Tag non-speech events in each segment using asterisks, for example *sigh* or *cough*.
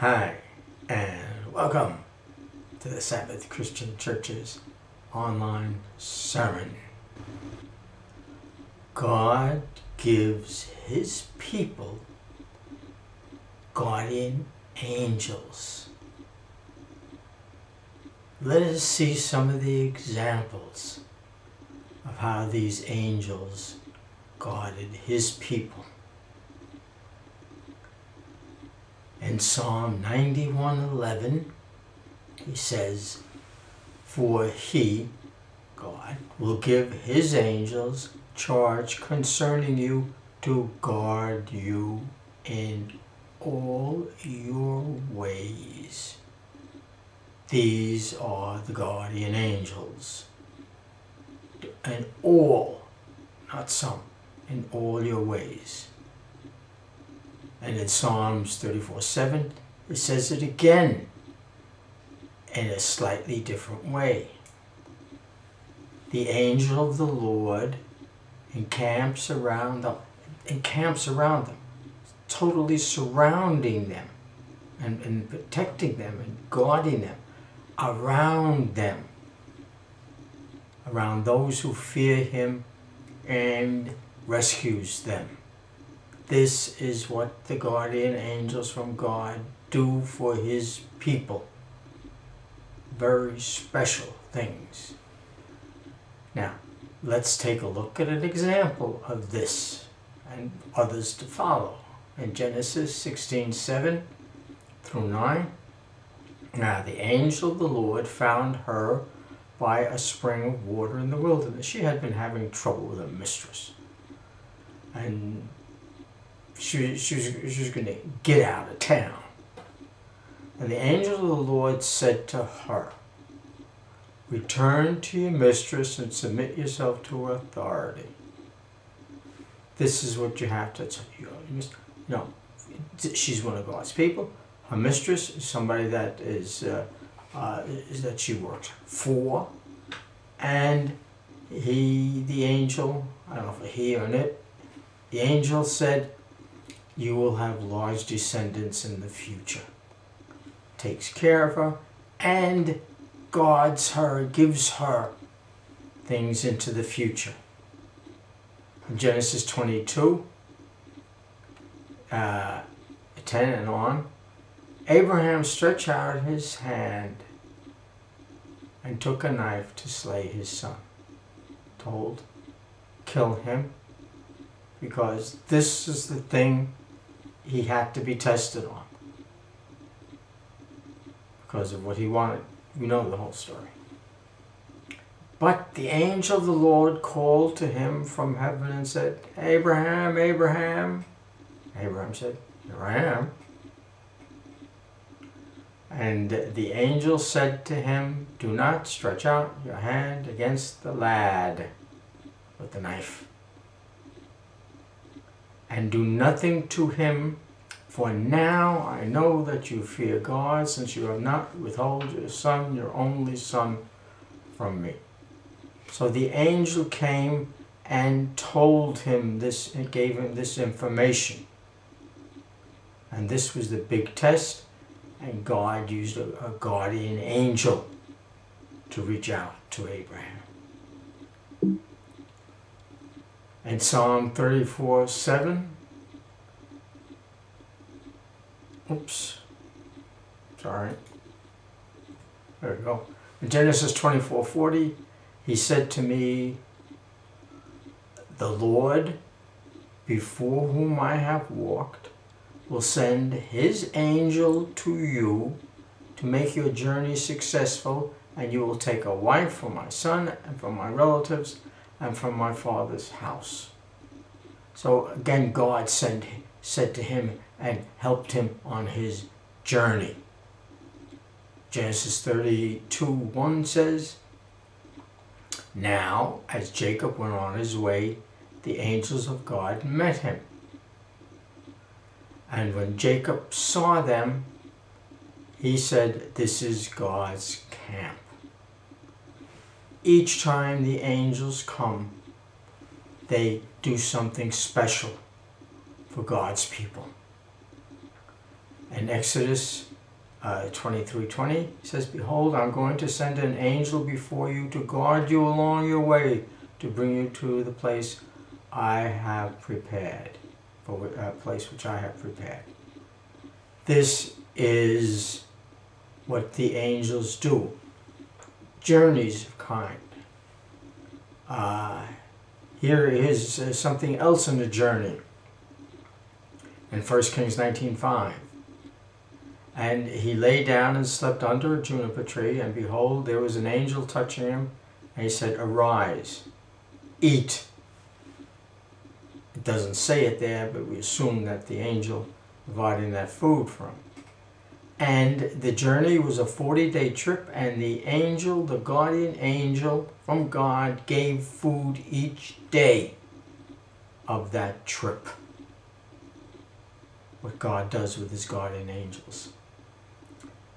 Hi, and welcome to the Sabbath Christian Church's online sermon. God gives His people guardian angels. Let us see some of the examples of how these angels guarded His people. In Psalm 91:11, he says, For he, God, will give his angels charge concerning you to guard you in all your ways. These are the guardian angels. And all, not some, in all your ways. And in Psalms 34 7, it says it again in a slightly different way. The angel of the Lord encamps around them, encamps around them, totally surrounding them and, and protecting them and guarding them, around them, around those who fear him and rescues them. This is what the guardian angels from God do for his people. Very special things. Now, let's take a look at an example of this and others to follow. In Genesis 16 7 through 9, now the angel of the Lord found her by a spring of water in the wilderness. She had been having trouble with her mistress. And she, she was, she was going to get out of town. And the angel of the Lord said to her, Return to your mistress and submit yourself to her authority. This is what you have to tell you. No, she's one of God's people. Her mistress is somebody that is, uh, uh, is that she works for, and he, the angel, I don't know if he or it, the angel said, you will have large descendants in the future. Takes care of her and guards her, gives her things into the future. In Genesis 22, uh, 10 and on, Abraham stretched out his hand and took a knife to slay his son. Told, kill him, because this is the thing he had to be tested on because of what he wanted. You know the whole story. But the angel of the Lord called to him from heaven and said, Abraham, Abraham. Abraham said, Here I am. And the angel said to him, Do not stretch out your hand against the lad with the knife and do nothing to him. For now I know that you fear God, since you have not withheld your son, your only son, from me. So the angel came and told him this, and gave him this information. And this was the big test, and God used a, a guardian angel to reach out to Abraham. And Psalm 34 7. Oops. Sorry. There we go. In Genesis 24 40, he said to me, The Lord, before whom I have walked, will send his angel to you to make your journey successful, and you will take a wife for my son and for my relatives and from my father's house. So again, God sent, said to him and helped him on his journey. Genesis 32 1 says, Now, as Jacob went on his way, the angels of God met him. And when Jacob saw them, he said, This is God's camp each time the angels come, they do something special for God's people. In Exodus uh, 23:20 says, "Behold, I'm going to send an angel before you to guard you along your way, to bring you to the place I have prepared, for a place which I have prepared." This is what the angels do. Journeys kind. Uh, here is uh, something else in the journey. In 1 Kings 19.5 And he lay down and slept under a juniper tree, and behold, there was an angel touching him, and he said, Arise, eat. It doesn't say it there, but we assume that the angel providing that food for him. And the journey was a 40 day trip, and the angel, the guardian angel from God, gave food each day of that trip. What God does with his guardian angels.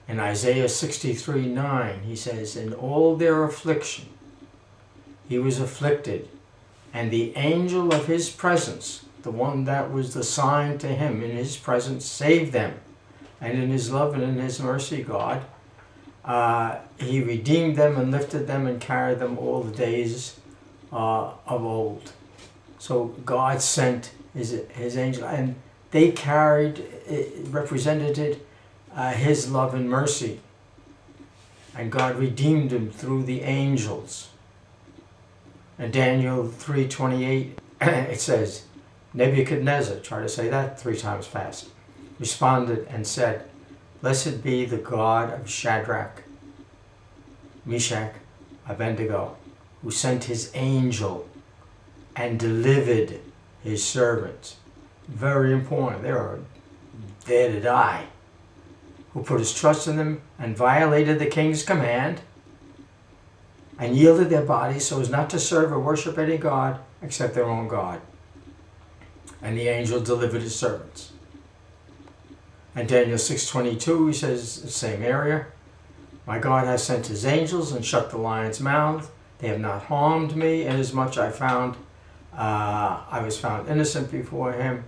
In Isaiah 63 9, he says, In all their affliction, he was afflicted, and the angel of his presence, the one that was the sign to him in his presence, saved them and in his love and in his mercy, God, uh, he redeemed them and lifted them and carried them all the days uh, of old. So God sent his, his angel, and they carried, represented uh, his love and mercy. And God redeemed them through the angels. In Daniel 3.28, *clears throat* it says, Nebuchadnezzar, try to say that three times fast responded and said, Blessed be the God of Shadrach, Meshach, Abednego, who sent his angel and delivered his servants. Very important. They are there to die. Who put his trust in them and violated the king's command and yielded their bodies so as not to serve or worship any God except their own God. And the angel delivered his servants. And Daniel 6.22, he says, the same area. My God has sent his angels and shut the lion's mouth. They have not harmed me, inasmuch as I found uh, I was found innocent before him,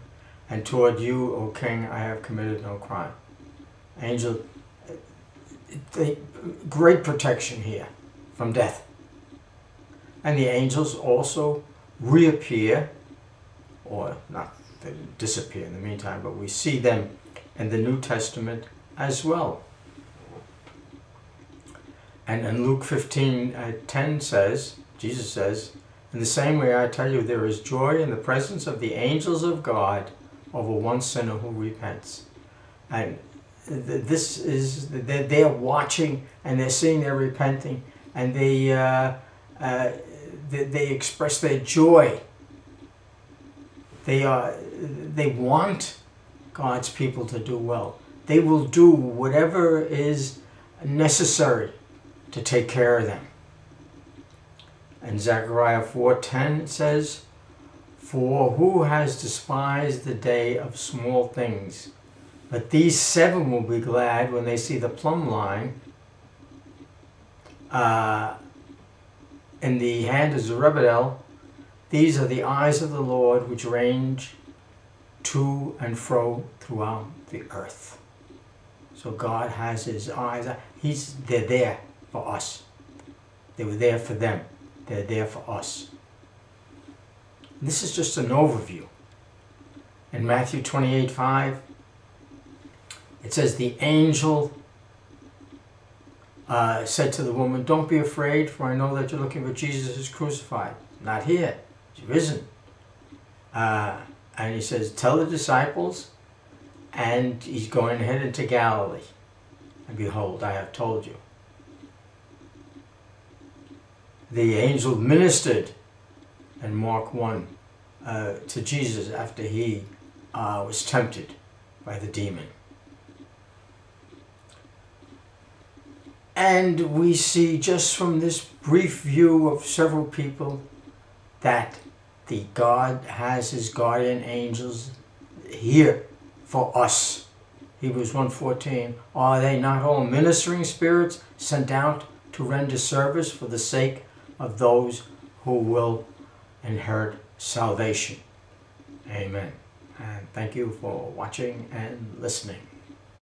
and toward you, O king, I have committed no crime. Angel, the, great protection here from death. And the angels also reappear, or not they disappear in the meantime, but we see them and the New Testament as well. And in Luke 15 uh, 10 says, Jesus says, In the same way I tell you, there is joy in the presence of the angels of God over one sinner who repents. And this is, they're, watching and they're seeing they're repenting and they, uh, uh, they, they express their joy. They, are, they want God's people to do well. They will do whatever is necessary to take care of them. And Zechariah 4.10 says, For who has despised the day of small things? But these seven will be glad when they see the plumb line uh, in the hand of Zerubbabel. These are the eyes of the Lord which range to and fro throughout the earth. So God has his eyes, he's, they're there for us. They were there for them. They're there for us. This is just an overview. In Matthew 28, 5, it says, The angel uh, said to the woman, Don't be afraid, for I know that you're looking for Jesus who's crucified. Not here. He's risen. Uh, and he says, Tell the disciples, and he's going ahead into Galilee. And behold, I have told you. The angel ministered in Mark 1 uh, to Jesus after he uh, was tempted by the demon. And we see just from this brief view of several people that the God has his guardian angels here for us. Hebrews 1.14, Are they not all ministering spirits sent out to render service for the sake of those who will inherit salvation? Amen. And thank you for watching and listening.